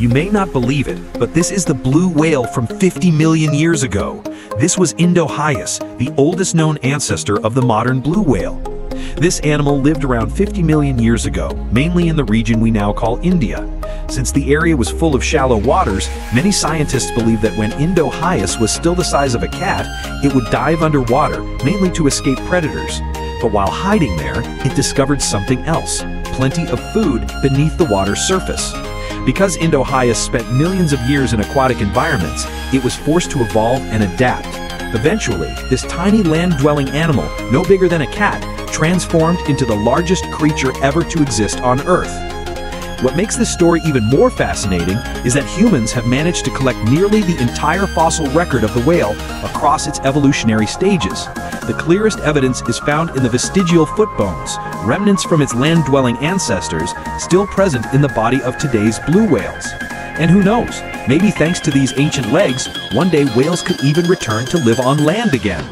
You may not believe it, but this is the blue whale from 50 million years ago. This was Indohyus, the oldest known ancestor of the modern blue whale. This animal lived around 50 million years ago, mainly in the region we now call India. Since the area was full of shallow waters, many scientists believe that when Indohyus was still the size of a cat, it would dive underwater, mainly to escape predators. But while hiding there, it discovered something else, plenty of food beneath the water's surface. Because Indohyus spent millions of years in aquatic environments, it was forced to evolve and adapt. Eventually, this tiny land-dwelling animal, no bigger than a cat, transformed into the largest creature ever to exist on Earth. What makes this story even more fascinating is that humans have managed to collect nearly the entire fossil record of the whale across its evolutionary stages. The clearest evidence is found in the vestigial foot bones, remnants from its land-dwelling ancestors still present in the body of today's blue whales. And who knows, maybe thanks to these ancient legs, one day whales could even return to live on land again.